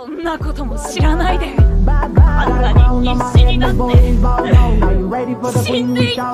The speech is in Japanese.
そんなことも知らないで。あんなに必死になって。死んでいった。